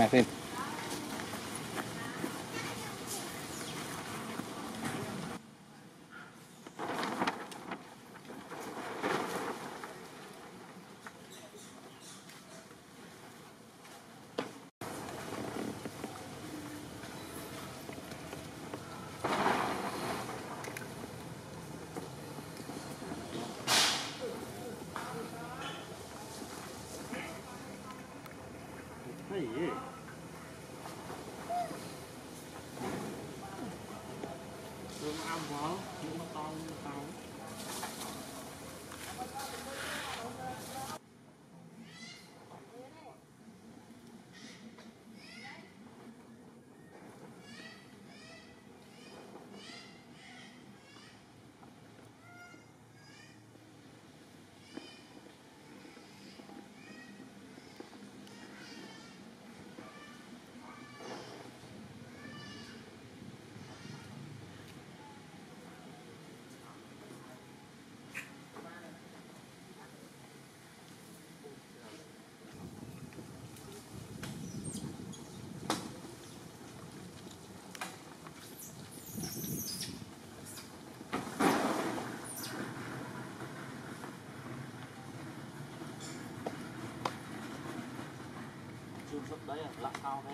Así. gì? Đường ăn vợ, những con tao. ลักเอาไหม